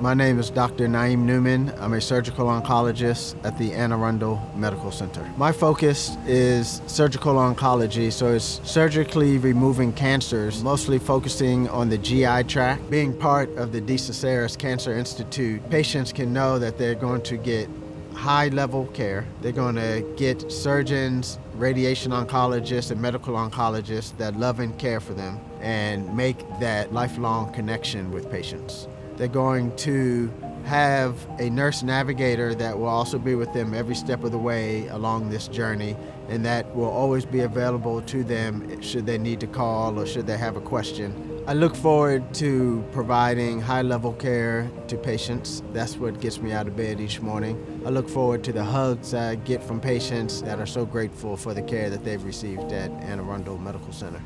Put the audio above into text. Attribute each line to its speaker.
Speaker 1: My name is Dr. Naeem Newman. I'm a surgical oncologist at the Anne Arundel Medical Center. My focus is surgical oncology, so it's surgically removing cancers, mostly focusing on the GI tract. Being part of the DeCesaris Cancer Institute, patients can know that they're going to get high level care. They're going to get surgeons, radiation oncologists, and medical oncologists that love and care for them and make that lifelong connection with patients. They're going to have a nurse navigator that will also be with them every step of the way along this journey and that will always be available to them should they need to call or should they have a question. I look forward to providing high level care to patients. That's what gets me out of bed each morning. I look forward to the hugs I get from patients that are so grateful for the care that they've received at Anne Arundel Medical Center.